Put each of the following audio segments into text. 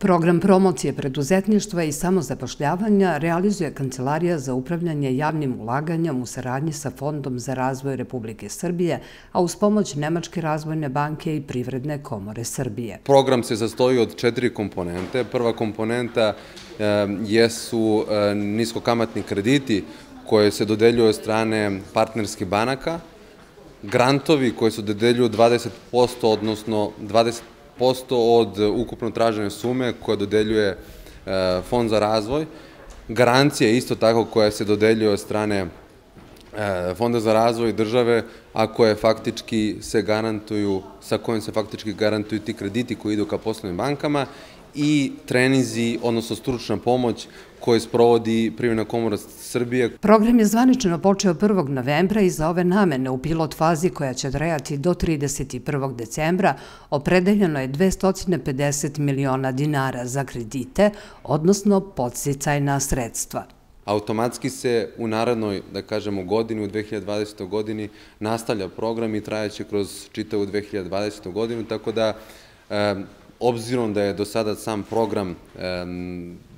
Program promocije preduzetništva i samozapošljavanja realizuje Kancelarija za upravljanje javnim ulaganjem u saradnji sa Fondom za razvoj Republike Srbije, a uz pomoć Nemačke razvojne banke i Privredne komore Srbije. Program se sastoji od četiri komponente. Prva komponenta jesu niskokamatni krediti koje se dodeljuju od strane partnerskih banaka, grantovi koje se dodeljuju 20%, odnosno 20% od ukupno tražene sume koje dodeljuje e, Fond za razvoj, garancije isto tako koja se dodeljuje od strane Fonda za razvoj države, a koje faktički se garantuju, sa kojim se faktički garantuju ti krediti koji idu ka poslovnim bankama i trenizi, odnosno stručna pomoć koje sprovodi Privredna komora Srbije. Program je zvanično počeo 1. novembra i za ove namene u pilot fazi koja će trajati do 31. decembra opredeljeno je 250 miliona dinara za kredite, odnosno podsticajna sredstva. Automatski se u narodnoj, da kažemo, godini, u 2020. godini nastavlja program i trajaće kroz čitavu 2020. godinu, tako da obzirom da je do sada sam program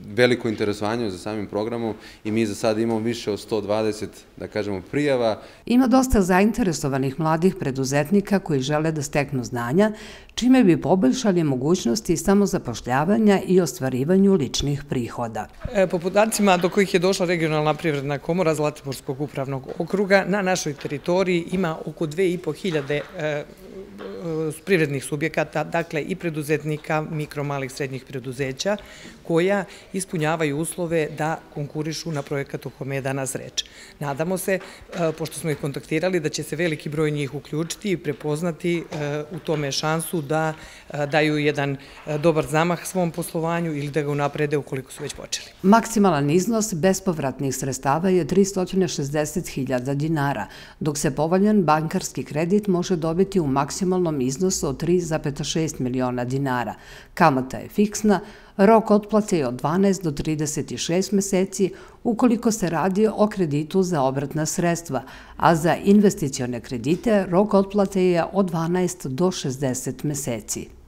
veliko interesovanje za samim programom i mi za sada imamo više od 120, da kažemo, prijava. Ima dosta zainteresovanih mladih preduzetnika koji žele da steknu znanja, čime bi poboljšali mogućnosti samozapošljavanja i ostvarivanju ličnih prihoda. E, po podacima do kojih je došla regionalna privredna komora Zlatiborskog upravnog okruga, na našoj teritoriji ima oko 2500 privrednih subjekata, dakle i preduzetnika, mikro, malih, srednjih preduzeća, koja ispunjavaju uslove da konkurišu na projekat o kome je danas reč. Nadamo se, e, pošto smo ih kontaktirali, da će se veliki broj njih uključiti i prepoznati e, u tome šansu da e, daju jedan dobar zamah svom poslovanju ili da ga unaprede ukoliko su već počeli. Maksimalan iznos bespovratnih sredstava je 360.000 dinara, dok se povoljan bankarski kredit može dobiti u maksimalnom iznosu od 3,6 miliona dinara. Kamata je fiksna, Rok otplate je od 12 do 36 meseci ukoliko se radi o kreditu za obratna sredstva, a za investicione kredite rok otplate je od 12 do 60 meseci.